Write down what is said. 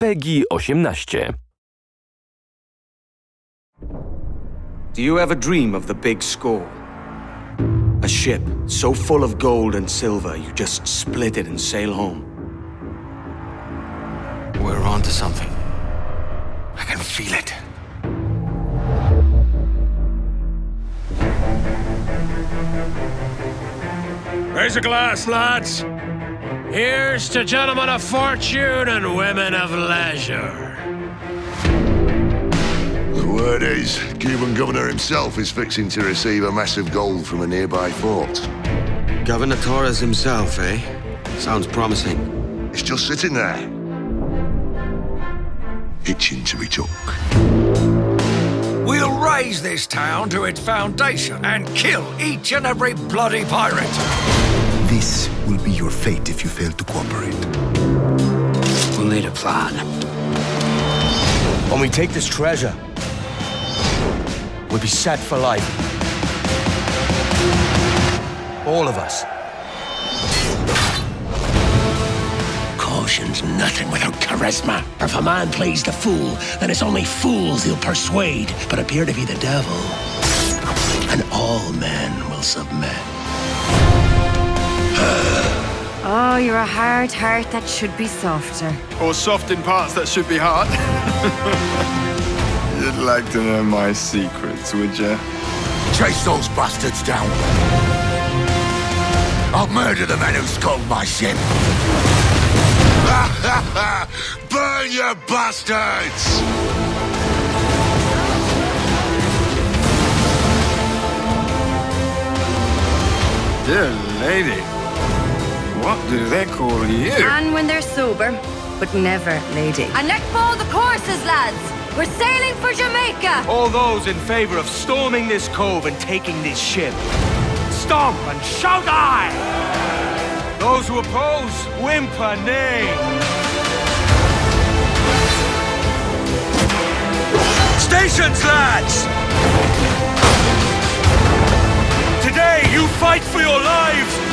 PEGI 18. Do you ever dream of the big score? A ship so full of gold and silver you just split it and sail home. We're onto something. I can feel it. Raise a glass, lads. Here's to gentlemen of fortune and women of leisure. The word is, Cuban governor himself is fixing to receive a massive gold from a nearby fort. Governor Torres himself, eh? Sounds promising. It's just sitting there. Itching to be took. We'll raze this town to its foundation and kill each and every bloody pirate. This will be your fate if you fail to cooperate. We'll need a plan. When we take this treasure, we'll be set for life. All of us. Caution's nothing without charisma. If a man plays the fool, then it's only fools he'll persuade, but appear to be the devil. And all men will submit. Oh, you're a hard heart that should be softer. Or soft in parts that should be hard. You'd like to know my secrets, would you? Chase those bastards down. I'll murder the men who stole my ship. Burn you bastards! Dear lady. What do they call you? Anne when they're sober, but never lady. And let fall the courses, lads. We're sailing for Jamaica. All those in favor of storming this cove and taking this ship, stomp and shout aye! Those who oppose, whimper nay! Stations, lads! Today you fight for your lives